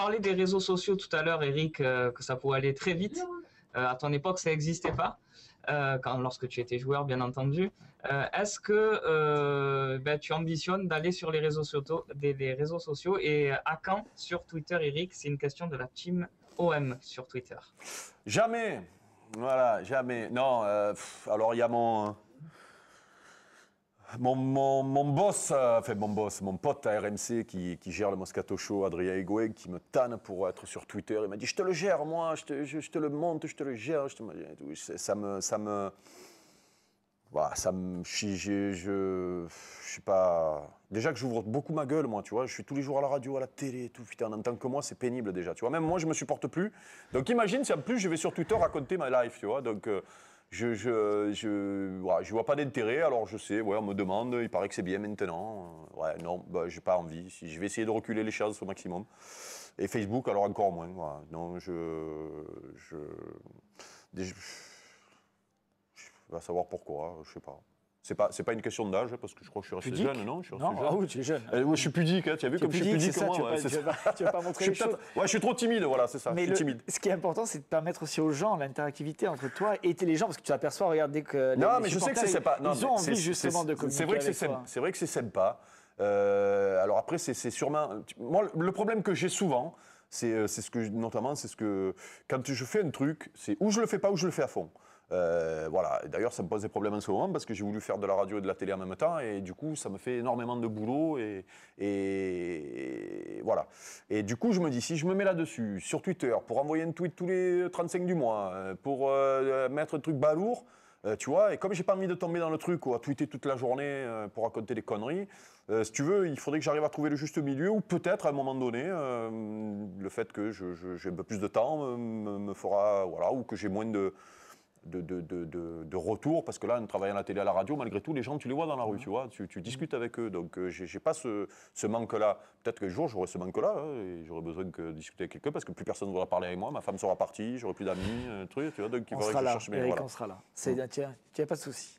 parlais des réseaux sociaux tout à l'heure, Eric, que ça pouvait aller très vite. à ton époque, ça n'existait pas. quand, lorsque tu étais joueur, bien entendu. Est-ce que ben, tu ambitionnes d'aller sur les réseaux sociaux et à quand sur Twitter, Eric? C'est une question de la team OM sur Twitter. Jamais. Voilà, jamais. Non, alors il y a mon mon, mon, boss, euh, enfin mon boss, mon pote à RMC qui, gère le Moscato Show, Adrien Higuain, qui me tanne pour être sur Twitter. Il m'a dit Je te le gère, moi, je te, je, te le monte, je te le gère. Je te... Ça me. Ça me voilà, ça me. Je, je, je, suis pas. Déjà que j'ouvre beaucoup ma gueule, moi, tu vois. Je suis tous les jours à la radio, à la télé, tout. Putain, en tant que moi, c'est pénible déjà, tu vois. Même moi, je me supporte plus. Donc imagine si en plus je vais sur Twitter raconter ma life, tu vois. Donc. Euh, je je, je, vois pas d'intérêt, alors je sais, ouais, on me demande, il paraît que c'est bien maintenant. Ouais, non, bah, j'ai pas envie. Je vais essayer de reculer les choses au maximum. Et Facebook, alors encore moins. Non, je. je, je, je, vais savoir pourquoi, je sais pas. C'est pas, c'est pas une question d'âge, parce que je crois que je suis resté jeune, non Je suis non, jeune. Ah oui, tu es jeune. Euh, je suis pudique, hein, tu as vu comme je suis pudique ça, tu, vas pas, tu, vas pas, montrer les choses. Ouais, je suis trop timide, voilà, c'est ça. Mais je suis timide. Ce qui est important, c'est de permettre aussi aux gens l'interactivité entre toi et les gens, parce que tu t'aperçois, regarde, dès que. Non, mais je sais que c'est pas. ils ont envie justement de communiquer. C'est vrai que c'est C'est vrai que c'est sympa. Euh, alors après, c'est sûrement. Moi, le problème que j'ai souvent, c'est ce que, notamment, c'est ce que. Quand je fais un truc, c'est où je le fais pas, ou je le fais à fond. Euh, voilà. D'ailleurs, ça me pose des problèmes en ce moment parce que j'ai voulu faire de la radio et de la télé en même temps et du coup, ça me fait énormément de boulot et, et, voilà. Et du coup, je me dis, si je me mets là-dessus, sur Twitter, pour envoyer un tweet tous les 35 du mois, euh, pour euh, mettre un truc balourd, tu vois, et comme j'ai pas envie de tomber dans le truc ou à tweeter toute la journée pour raconter des conneries, si tu veux, il faudrait que j'arrive à trouver le juste milieu ou peut-être à un moment donné, le fait que j'ai un peu plus de temps me, me fera, voilà, ou que j'ai moins de de, de, de, de, retour, parce que là, en travaillant à la télé, à la radio, malgré tout, les gens, tu les vois dans la rue, tu vois, tu, tu discutes avec eux. Donc, euh, j'ai pas ce, ce manque-là. Peut-être qu'un jour, j'aurai ce manque-là, hein, et j'aurai besoin de discuter avec quelqu'un, parce que plus personne ne voudra parler avec moi, ma femme sera partie, j'aurai plus d'amis, un truc, tu vois, donc il faudrait que je cherche mes... Eric, on sera là. C'est, tu n'as pas de souci.